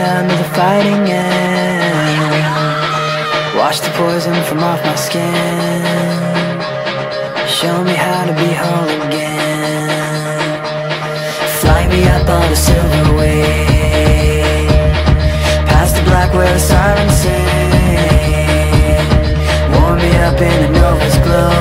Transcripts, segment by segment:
down to the fighting end. Wash the poison from off my skin. Show me how to be whole again. Fly me up on a silver wave Past the black where the sirens sing. Warm me up in a nova's glow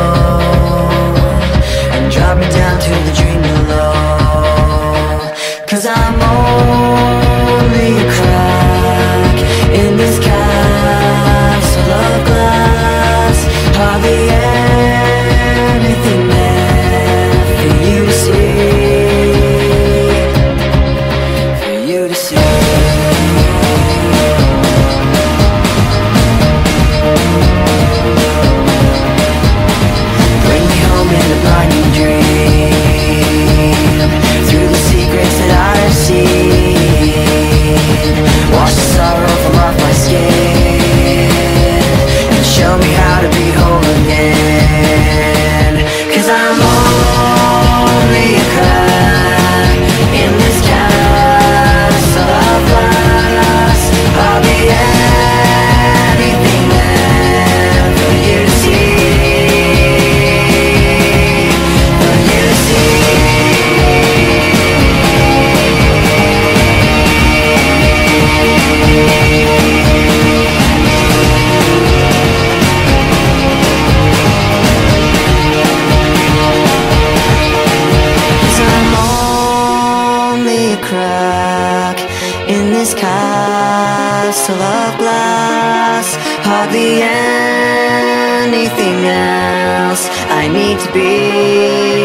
crack in this castle of glass. Hardly anything else I need to be.